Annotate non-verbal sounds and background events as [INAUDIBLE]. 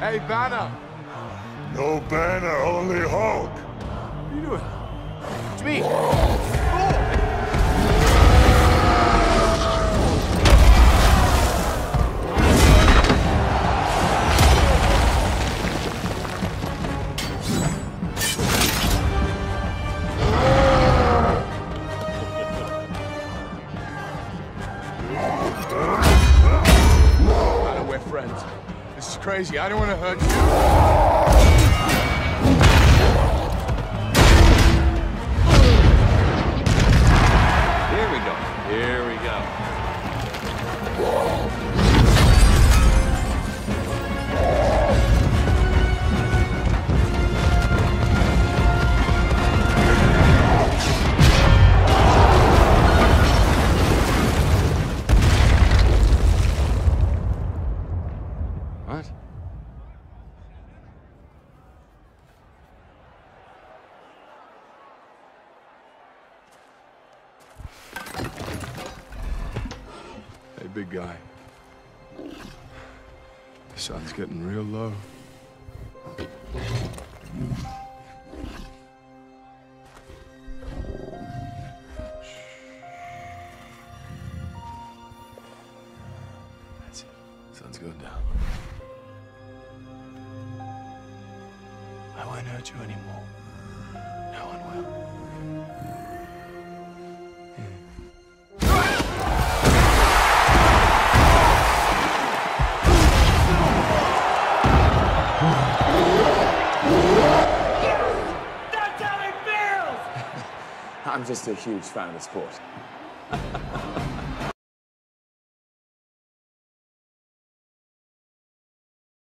Hey, Banner. No banner, only Hulk. What are you doing? It's me. [LAUGHS] We're friends. This is crazy. I don't want to hurt you. Big guy. The sun's getting real low. That's it. Sun's going down. I won't hurt you anymore. [LAUGHS] I'm just a huge fan of the sport.